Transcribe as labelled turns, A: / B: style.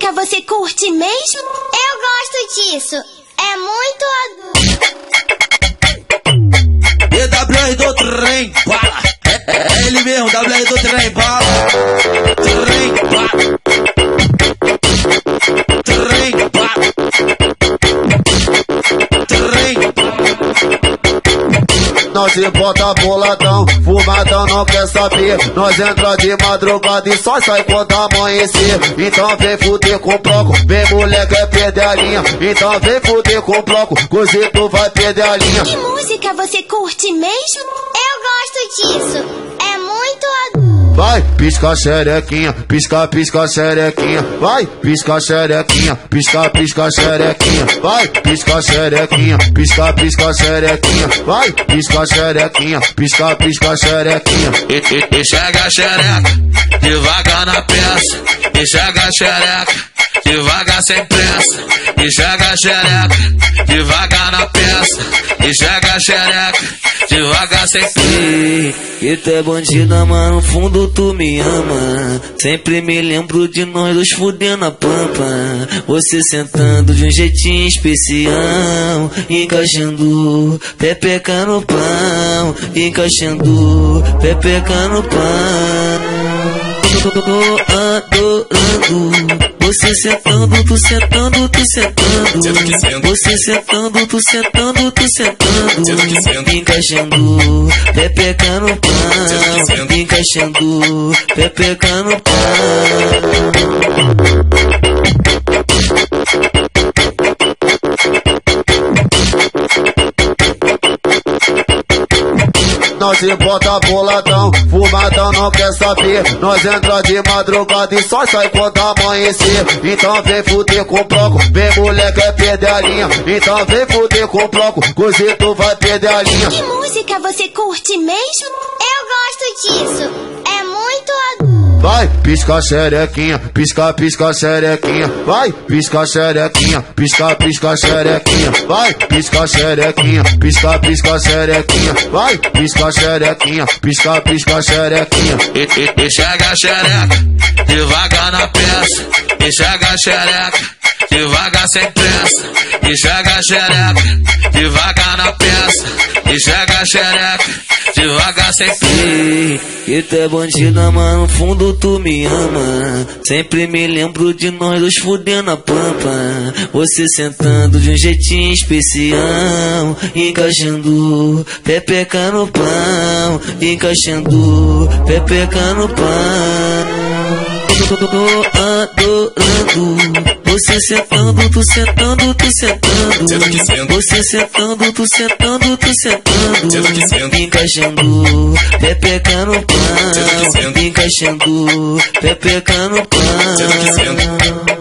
A: música você curte mesmo?
B: Eu gosto disso. É muito
C: EWR do trem, bala. É, é ele mesmo, WR do trem, bala.
D: Nós se bota boladão, fumadão não quer saber. Nós entra de madrugada e só sai quando amanhecer. Então vem fuder com bloco, vem mulher quer perder a linha. Então vem fuder com bloco, tu vai perder a linha.
A: Que música você curte mesmo?
B: Eu gosto disso.
D: Vai, pisca xerequinha, pisca, pisca xerequinha. Vai, pisca xerequinha, pisca, pisca xerequinha. Vai, pisca xerequinha, pisca, pisca xerequinha. Vai, pisca xerequinha, pisca, pisca xerequinha.
C: E, e, e chega a xereca, devagar na peça. E chega a xereca, devagar sem pressa. E chega a xereca, devagar na peça. E chega a xereca, devagar sem pressa.
E: Que tu é bandida, mas no fundo tu me ama. Sempre me lembro de nós dois fudendo a pampa. Você sentando de um jeitinho especial. Encaixando pepeca no pão. Encaixando pepeca no pão. Adorando você sentando, tu sentando, tu sentando. Você sentando, tu sentando, tu sentando. Encaixando, pepeca no pão. Encaixando, pepeca no pão.
D: Nós se bota boladão, fumadão não quer saber. Nós entra de madrugada e só sai quando amanhecer. Então vem fuder com bloco, vem mulher quer perder a linha. Então vem fuder com bloco, tu vai perder a linha.
A: Que música você curte mesmo?
B: Eu gosto disso.
D: Vai, pisca xerequinha, pisca, pisca xerequinha. Vai, pisca xerequinha, pisca, pisca xerequinha. Vai, pisca xerequinha, pisca, pisca xerequinha. Vai, pisca xerequinha, pisca, pisca xerequinha.
C: E, chega a xereca, devagar na peça. E chega a xereca, devagar sem pressa. E chega a xereca, devagar na peça. E chega a xereca, devagar sem.
E: Que tu é bandida, mas no fundo tu me ama. Sempre me lembro de nós dois fudendo a pampa. Você sentando de um jeitinho especial. Encaixando pepeca no pão. Encaixando pepeca no pão. Você sentando, tu sentando, tu sentando. Você sentando, tu sentando, tu sentando. Encaixando, pepeca no pão. Encaixando, pepeca no pão.